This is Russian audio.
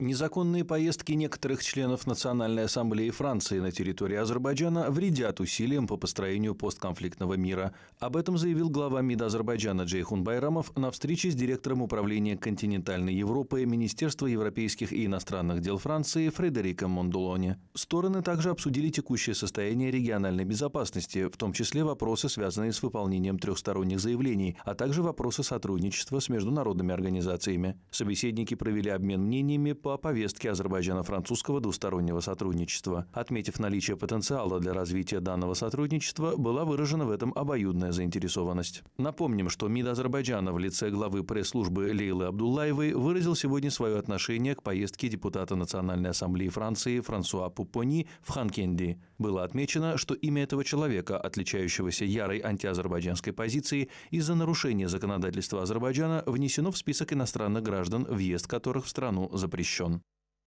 Незаконные поездки некоторых членов Национальной ассамблеи Франции на территории Азербайджана вредят усилиям по построению постконфликтного мира. Об этом заявил глава МИД Азербайджана Джейхун Байрамов на встрече с директором управления континентальной Европы Министерства европейских и иностранных дел Франции Фредериком Мондулоне. Стороны также обсудили текущее состояние региональной безопасности, в том числе вопросы, связанные с выполнением трехсторонних заявлений, а также вопросы сотрудничества с международными организациями. Собеседники провели обмен мнениями по по повестке Азербайджана-французского двустороннего сотрудничества. Отметив наличие потенциала для развития данного сотрудничества, была выражена в этом обоюдная заинтересованность. Напомним, что МИД Азербайджана в лице главы пресс-службы Лейлы Абдуллаевой выразил сегодня свое отношение к поездке депутата Национальной ассамблеи Франции Франсуа Пупони в Ханкенди. Было отмечено, что имя этого человека, отличающегося ярой антиазербайджанской позицией из-за нарушения законодательства Азербайджана, внесено в список иностранных граждан, въезд которых в страну запрещен. Information